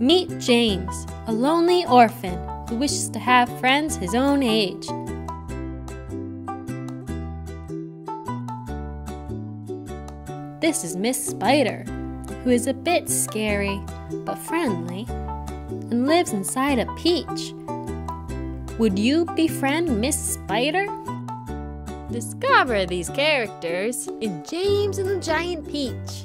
Meet James, a lonely orphan who wishes to have friends his own age. This is Miss Spider, who is a bit scary but friendly and lives inside a peach. Would you befriend Miss Spider? Discover these characters in James and the Giant Peach.